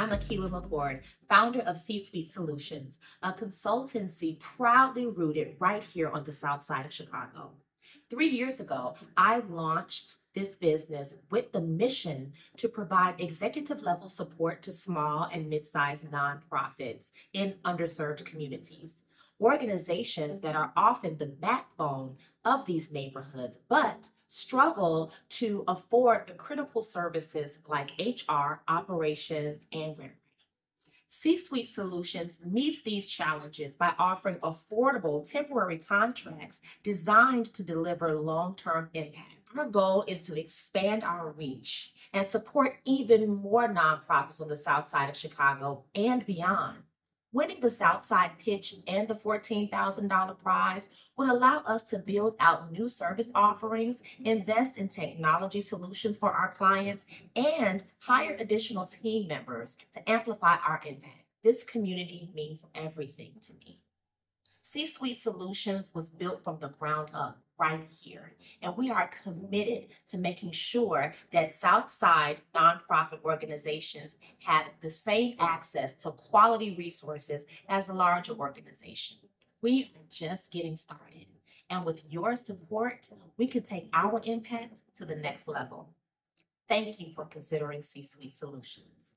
I'm Lakila McCord, founder of C Suite Solutions, a consultancy proudly rooted right here on the south side of Chicago. Three years ago, I launched this business with the mission to provide executive level support to small and mid sized nonprofits in underserved communities. Organizations that are often the backbone of these neighborhoods, but struggle to afford the critical services like HR, operations, and rent. C Suite Solutions meets these challenges by offering affordable temporary contracts designed to deliver long term impact. Our goal is to expand our reach and support even more nonprofits on the South Side of Chicago and beyond. Winning the Southside pitch and the $14,000 prize will allow us to build out new service offerings, invest in technology solutions for our clients, and hire additional team members to amplify our impact. This community means everything to me. C Suite Solutions was built from the ground up right here. And we are committed to making sure that Southside nonprofit organizations have the same access to quality resources as a larger organization. We are just getting started. And with your support, we can take our impact to the next level. Thank you for considering C Suite Solutions.